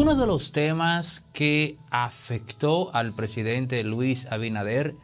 Uno de los temas que afectó al presidente Luis Abinader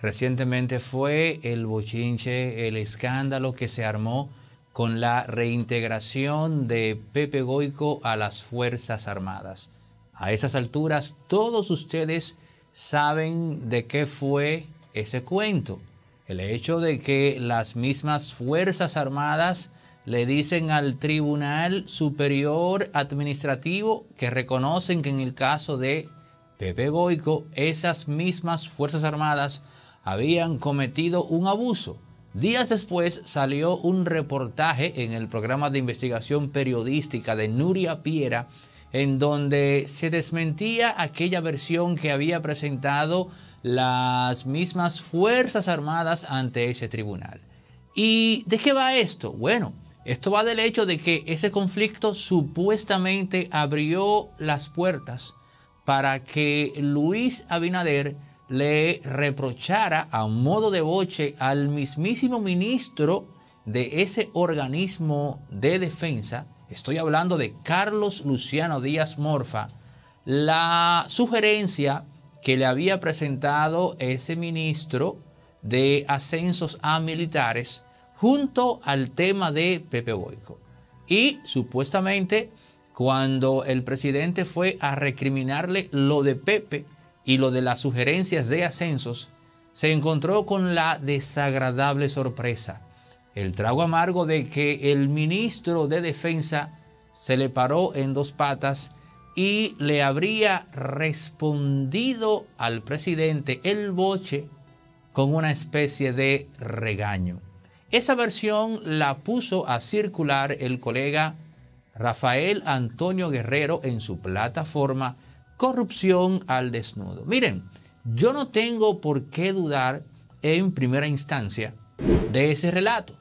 recientemente fue el bochinche, el escándalo que se armó con la reintegración de Pepe Goico a las Fuerzas Armadas. A esas alturas todos ustedes saben de qué fue ese cuento. El hecho de que las mismas Fuerzas Armadas le dicen al Tribunal Superior Administrativo que reconocen que en el caso de Pepe Goico, esas mismas Fuerzas Armadas habían cometido un abuso. Días después salió un reportaje en el programa de investigación periodística de Nuria Piera, en donde se desmentía aquella versión que había presentado las mismas Fuerzas Armadas ante ese tribunal. ¿Y de qué va esto? Bueno, esto va del hecho de que ese conflicto supuestamente abrió las puertas para que Luis Abinader le reprochara a modo de boche al mismísimo ministro de ese organismo de defensa, estoy hablando de Carlos Luciano Díaz Morfa, la sugerencia que le había presentado ese ministro de ascensos a militares junto al tema de Pepe Boico. Y supuestamente cuando el presidente fue a recriminarle lo de Pepe y lo de las sugerencias de ascensos, se encontró con la desagradable sorpresa, el trago amargo de que el ministro de Defensa se le paró en dos patas y le habría respondido al presidente el boche con una especie de regaño. Esa versión la puso a circular el colega Rafael Antonio Guerrero en su plataforma Corrupción al Desnudo. Miren, yo no tengo por qué dudar en primera instancia de ese relato,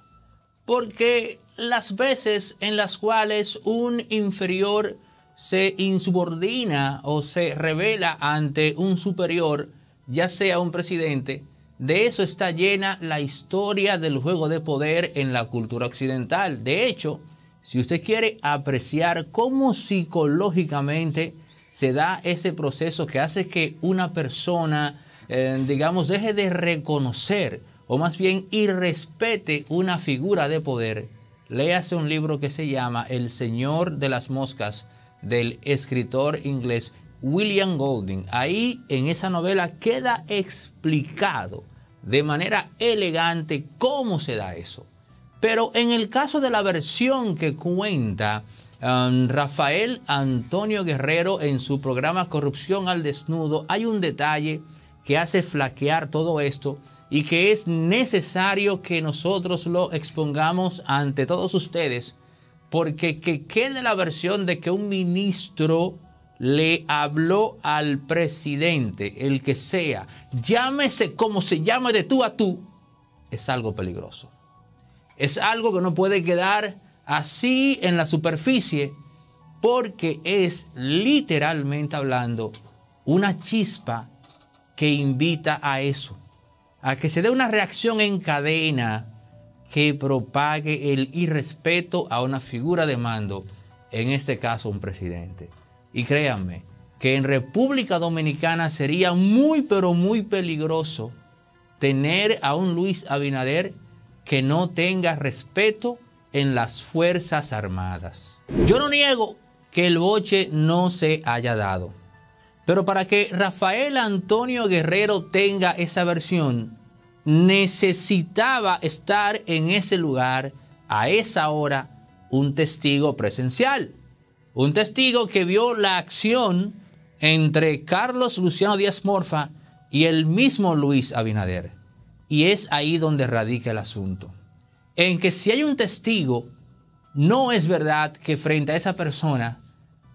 porque las veces en las cuales un inferior se insubordina o se revela ante un superior, ya sea un presidente, de eso está llena la historia del juego de poder en la cultura occidental. De hecho, si usted quiere apreciar cómo psicológicamente se da ese proceso que hace que una persona, eh, digamos, deje de reconocer o más bien irrespete una figura de poder, léase un libro que se llama El Señor de las Moscas del escritor inglés William Golding. Ahí en esa novela queda explicado de manera elegante cómo se da eso. Pero en el caso de la versión que cuenta um, Rafael Antonio Guerrero en su programa Corrupción al Desnudo, hay un detalle que hace flaquear todo esto y que es necesario que nosotros lo expongamos ante todos ustedes, porque que quede la versión de que un ministro le habló al presidente, el que sea, llámese como se llame de tú a tú, es algo peligroso. Es algo que no puede quedar así en la superficie porque es literalmente hablando una chispa que invita a eso, a que se dé una reacción en cadena que propague el irrespeto a una figura de mando, en este caso un presidente. Y créanme que en República Dominicana sería muy pero muy peligroso tener a un Luis Abinader que no tenga respeto en las Fuerzas Armadas. Yo no niego que el boche no se haya dado, pero para que Rafael Antonio Guerrero tenga esa versión, necesitaba estar en ese lugar a esa hora un testigo presencial. Un testigo que vio la acción entre Carlos Luciano Díaz Morfa y el mismo Luis Abinader. Y es ahí donde radica el asunto. En que si hay un testigo, no es verdad que frente a esa persona,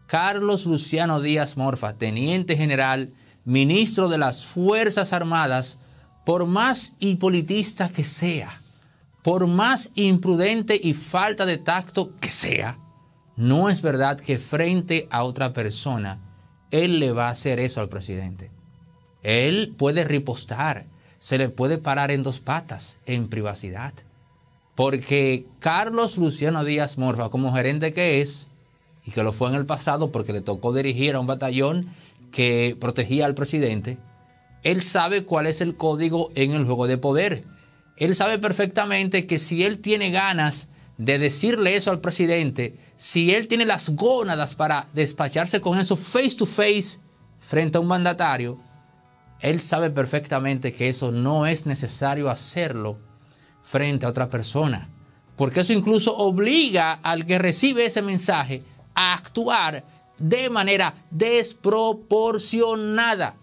Carlos Luciano Díaz Morfa, teniente general, ministro de las Fuerzas Armadas, por más hipolitista que sea, por más imprudente y falta de tacto que sea, no es verdad que frente a otra persona él le va a hacer eso al presidente. Él puede ripostar, se le puede parar en dos patas, en privacidad. Porque Carlos Luciano Díaz Morfa, como gerente que es, y que lo fue en el pasado porque le tocó dirigir a un batallón que protegía al presidente, él sabe cuál es el código en el juego de poder. Él sabe perfectamente que si él tiene ganas de decirle eso al presidente, si él tiene las gónadas para despacharse con eso face to face frente a un mandatario, él sabe perfectamente que eso no es necesario hacerlo frente a otra persona. Porque eso incluso obliga al que recibe ese mensaje a actuar de manera desproporcionada.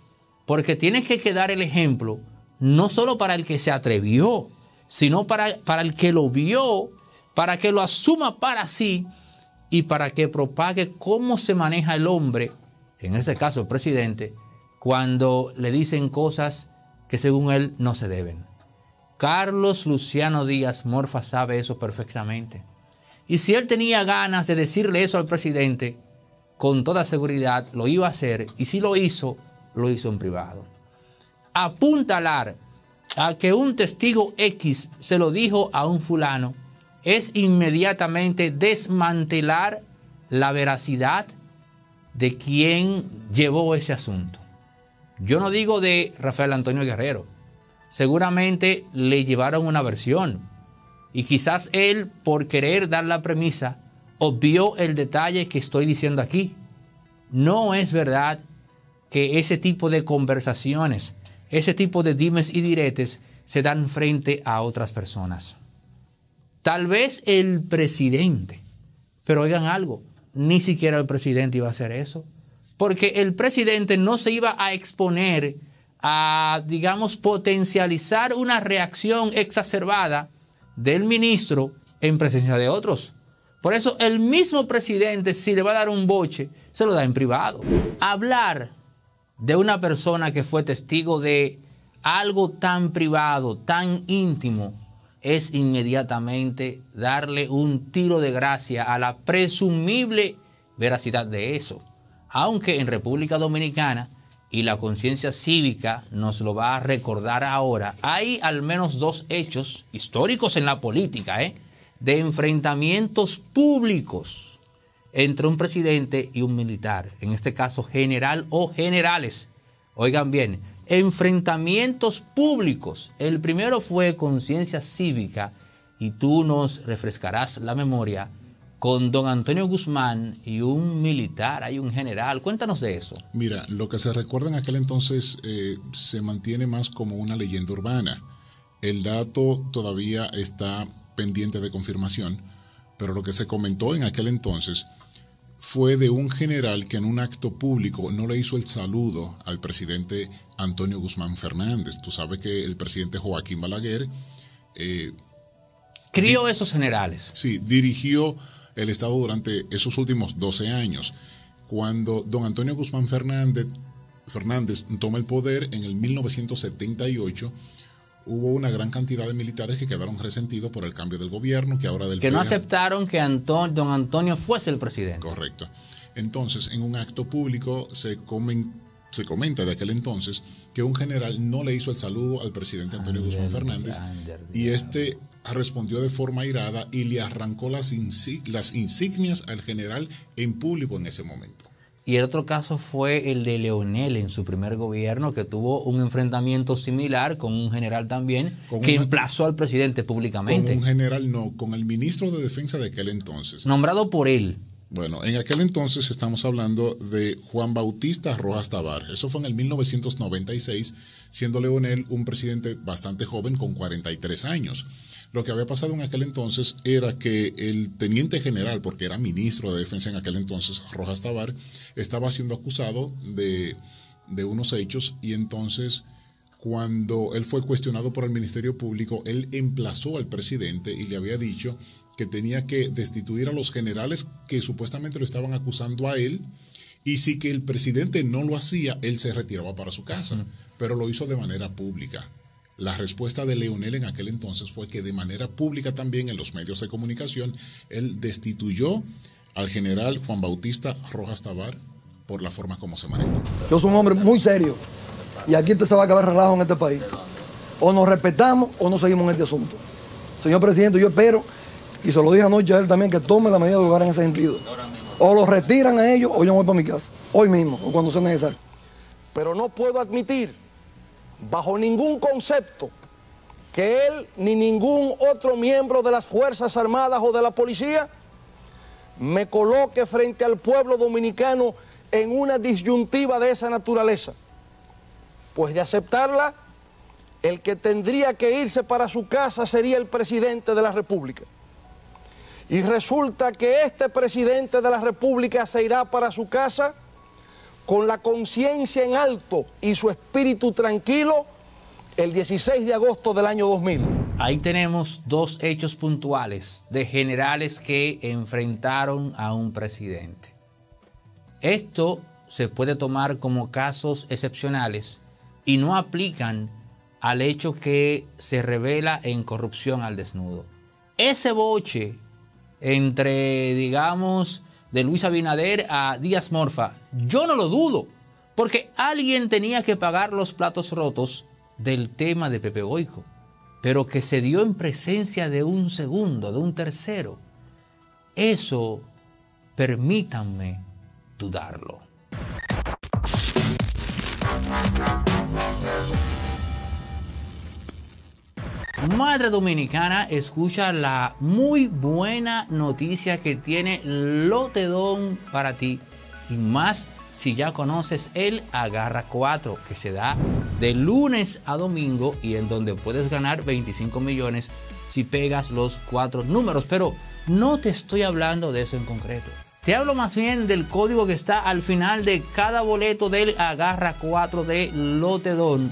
Porque tiene que quedar el ejemplo no solo para el que se atrevió, sino para, para el que lo vio, para que lo asuma para sí y para que propague cómo se maneja el hombre, en este caso el presidente, cuando le dicen cosas que según él no se deben. Carlos Luciano Díaz Morfa sabe eso perfectamente. Y si él tenía ganas de decirle eso al presidente, con toda seguridad lo iba a hacer y si lo hizo, lo hizo en privado. Apuntalar a que un testigo X se lo dijo a un fulano es inmediatamente desmantelar la veracidad de quien llevó ese asunto. Yo no digo de Rafael Antonio Guerrero. Seguramente le llevaron una versión. Y quizás él, por querer dar la premisa, obvió el detalle que estoy diciendo aquí. No es verdad que ese tipo de conversaciones, ese tipo de dimes y diretes se dan frente a otras personas. Tal vez el presidente, pero oigan algo, ni siquiera el presidente iba a hacer eso porque el presidente no se iba a exponer a, digamos, potencializar una reacción exacerbada del ministro en presencia de otros. Por eso el mismo presidente, si le va a dar un boche, se lo da en privado. Hablar de una persona que fue testigo de algo tan privado, tan íntimo, es inmediatamente darle un tiro de gracia a la presumible veracidad de eso aunque en República Dominicana, y la conciencia cívica nos lo va a recordar ahora, hay al menos dos hechos históricos en la política, ¿eh? de enfrentamientos públicos entre un presidente y un militar, en este caso general o generales. Oigan bien, enfrentamientos públicos. El primero fue conciencia cívica y tú nos refrescarás la memoria con don Antonio Guzmán y un militar, hay un general. Cuéntanos de eso. Mira, lo que se recuerda en aquel entonces eh, se mantiene más como una leyenda urbana. El dato todavía está pendiente de confirmación, pero lo que se comentó en aquel entonces fue de un general que en un acto público no le hizo el saludo al presidente Antonio Guzmán Fernández. Tú sabes que el presidente Joaquín Balaguer... Eh, Crió esos generales. Sí, dirigió el Estado durante esos últimos 12 años. Cuando don Antonio Guzmán Fernández, Fernández toma el poder en el 1978, hubo una gran cantidad de militares que quedaron resentidos por el cambio del gobierno, que ahora del que no aceptaron que don Antonio fuese el presidente. Correcto. Entonces, en un acto público se, se comenta de aquel entonces que un general no le hizo el saludo al presidente Antonio Guzmán Fernández y este respondió de forma irada y le arrancó las, las insignias al general en público en ese momento. Y el otro caso fue el de Leonel en su primer gobierno, que tuvo un enfrentamiento similar con un general también, que emplazó al presidente públicamente. Con un general no, con el ministro de Defensa de aquel entonces. Nombrado por él. Bueno, en aquel entonces estamos hablando de Juan Bautista Rojas Tabar. Eso fue en el 1996, siendo Leonel un presidente bastante joven con 43 años. Lo que había pasado en aquel entonces era que el teniente general, porque era ministro de defensa en aquel entonces, Rojas Tabar, estaba siendo acusado de, de unos hechos y entonces cuando él fue cuestionado por el Ministerio Público, él emplazó al presidente y le había dicho que tenía que destituir a los generales que supuestamente lo estaban acusando a él y si que el presidente no lo hacía, él se retiraba para su casa, pero lo hizo de manera pública. La respuesta de Leonel en aquel entonces fue que de manera pública también en los medios de comunicación, él destituyó al general Juan Bautista Rojas Tabar por la forma como se manejó. Yo soy un hombre muy serio y aquí se va a acabar relajo en este país. O nos respetamos o no seguimos en este asunto. Señor presidente, yo espero, y se lo dije anoche a él también, que tome la medida de lugar en ese sentido. O los retiran a ellos o yo me voy para mi casa. Hoy mismo o cuando sea necesario. Pero no puedo admitir, bajo ningún concepto, que él ni ningún otro miembro de las Fuerzas Armadas o de la Policía me coloque frente al pueblo dominicano en una disyuntiva de esa naturaleza. Pues de aceptarla, el que tendría que irse para su casa sería el presidente de la República. Y resulta que este presidente de la República se irá para su casa con la conciencia en alto y su espíritu tranquilo el 16 de agosto del año 2000. Ahí tenemos dos hechos puntuales de generales que enfrentaron a un presidente. Esto se puede tomar como casos excepcionales y no aplican al hecho que se revela en corrupción al desnudo. Ese boche entre, digamos, de Luis Abinader a Díaz Morfa, yo no lo dudo, porque alguien tenía que pagar los platos rotos del tema de Pepe Boico, pero que se dio en presencia de un segundo, de un tercero. Eso, permítanme dudarlo. Madre Dominicana escucha la muy buena noticia que tiene Lotedón para ti y más si ya conoces el Agarra 4 que se da de lunes a domingo y en donde puedes ganar 25 millones si pegas los cuatro números. Pero no te estoy hablando de eso en concreto. Te hablo más bien del código que está al final de cada boleto del Agarra 4 de Lotedón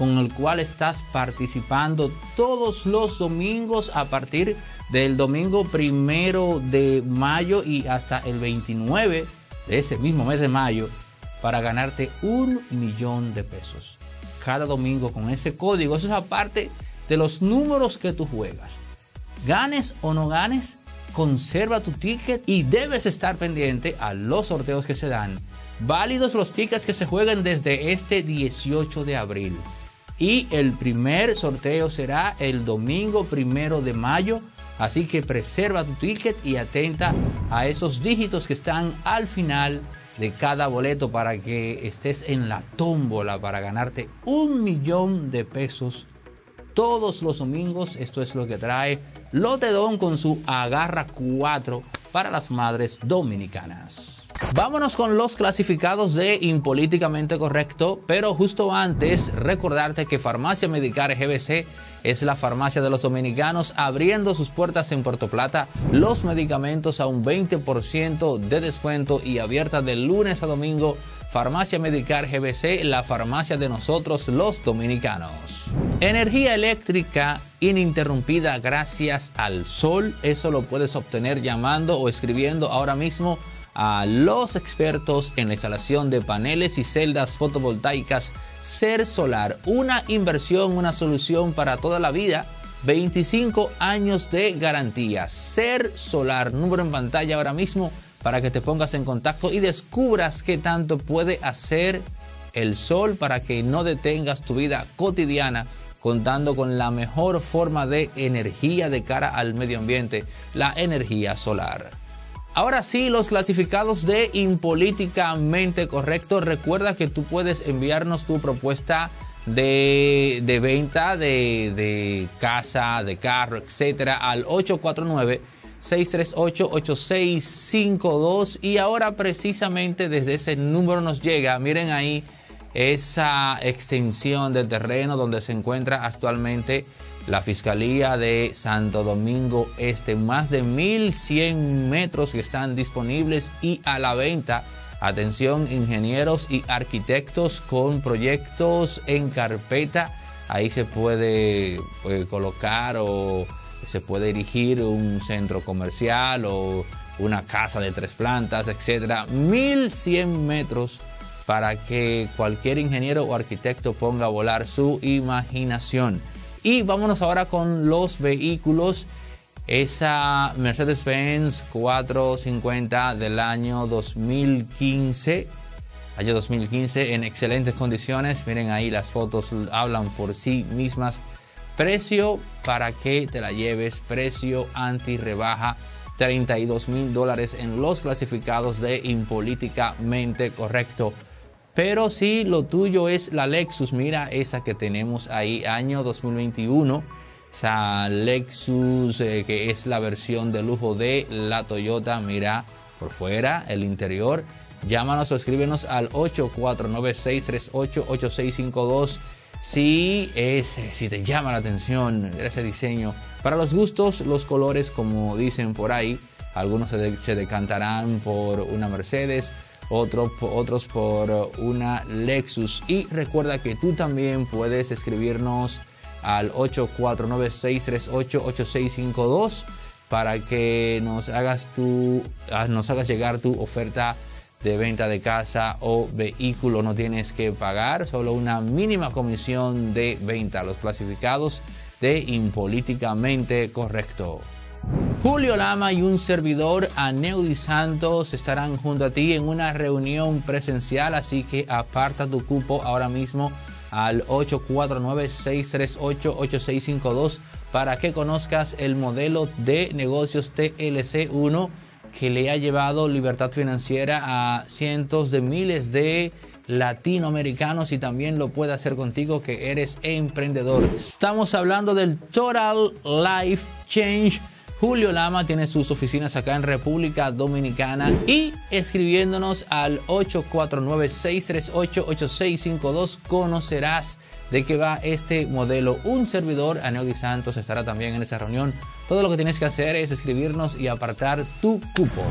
con el cual estás participando todos los domingos a partir del domingo primero de mayo y hasta el 29 de ese mismo mes de mayo para ganarte un millón de pesos cada domingo con ese código. Eso es aparte de los números que tú juegas. Ganes o no ganes, conserva tu ticket y debes estar pendiente a los sorteos que se dan. Válidos los tickets que se juegan desde este 18 de abril y el primer sorteo será el domingo primero de mayo. Así que preserva tu ticket y atenta a esos dígitos que están al final de cada boleto para que estés en la tómbola para ganarte un millón de pesos todos los domingos. Esto es lo que trae Lotedón con su Agarra 4 para las madres dominicanas. Vámonos con los clasificados de Impolíticamente Correcto, pero justo antes recordarte que Farmacia Medicar GBC es la farmacia de los dominicanos abriendo sus puertas en Puerto Plata, los medicamentos a un 20% de descuento y abierta de lunes a domingo. Farmacia Medicar GBC, la farmacia de nosotros los dominicanos. Energía eléctrica ininterrumpida gracias al sol, eso lo puedes obtener llamando o escribiendo ahora mismo a los expertos en la instalación de paneles y celdas fotovoltaicas Ser Solar. Una inversión, una solución para toda la vida. 25 años de garantía. Ser Solar, número en pantalla ahora mismo para que te pongas en contacto y descubras qué tanto puede hacer el sol para que no detengas tu vida cotidiana contando con la mejor forma de energía de cara al medio ambiente, la energía solar. Ahora sí, los clasificados de impolíticamente correcto. Recuerda que tú puedes enviarnos tu propuesta de, venta de, casa, de carro, etcétera, al 849 638-8652 y ahora precisamente desde ese número nos llega, miren ahí esa extensión de terreno donde se encuentra actualmente la Fiscalía de Santo Domingo Este, más de 1.100 metros que están disponibles y a la venta. Atención, ingenieros y arquitectos con proyectos en carpeta. Ahí se puede, colocar o se puede erigir un centro comercial o una casa de tres plantas, etcétera. 1100 metros para que cualquier ingeniero o arquitecto ponga a volar su imaginación. Y vámonos ahora con los vehículos. Esa Mercedes-Benz 450 del año 2015. Año 2015 en excelentes condiciones. Miren ahí las fotos hablan por sí mismas. Precio para que te la lleves. Precio anti rebaja 32 mil dólares en los clasificados de impolíticamente correcto. Pero si lo tuyo es la Lexus, mira esa que tenemos ahí, año 2021. Esa Lexus eh, que es la versión de lujo de la Toyota, mira por fuera, el interior. Llámanos o escríbenos al 849-638-8652 si, si te llama la atención ese diseño. Para los gustos, los colores, como dicen por ahí, algunos se, decantarán por una Mercedes, otros, otros por una Lexus. Y recuerda que tú también puedes escribirnos al 849-638-8652 para que nos hagas, tu, ah, nos hagas llegar tu oferta de venta de casa o vehículo. No tienes que pagar, solo una mínima comisión de venta. Los clasificados de impolíticamente correcto. Julio Lama y un servidor, Aneudi Santos, estarán junto a ti en una reunión presencial, así que aparta tu cupo ahora mismo al 849-638-8652 para que conozcas el modelo de negocios TLC1 que le ha llevado libertad financiera a cientos de miles de latinoamericanos y también lo puede hacer contigo que eres emprendedor. Estamos hablando del Total Life Change. Julio Lama tiene sus oficinas acá en República Dominicana y escribiéndonos al 849-638-8652 conocerás de qué va este modelo. Un servidor, Aneudi Santos, estará también en esa reunión. Todo lo que tienes que hacer es escribirnos y apartar tu cupo.